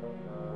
Uh,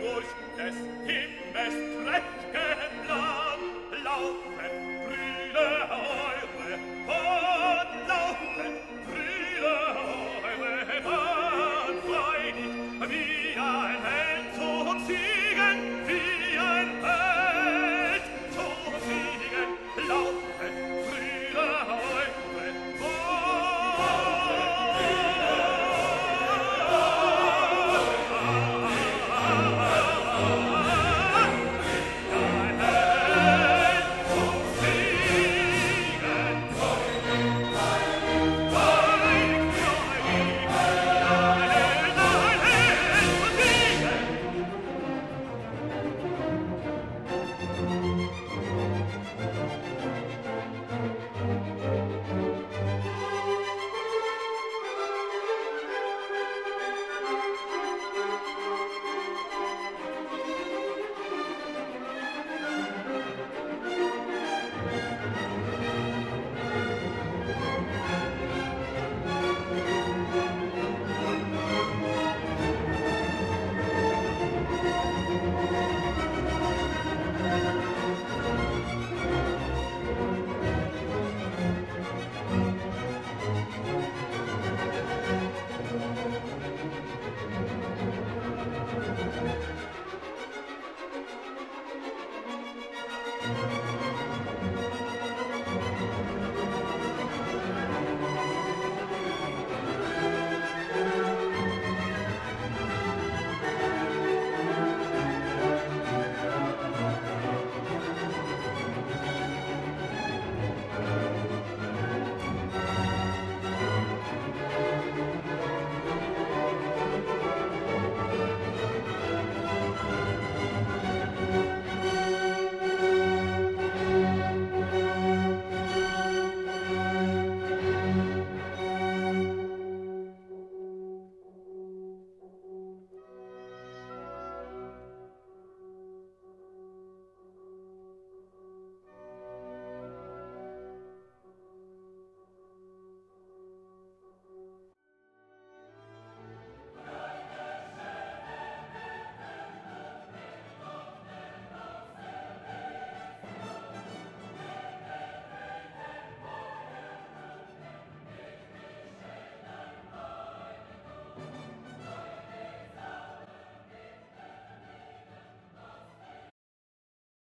durch des Himmels prächtigen Plan laufen.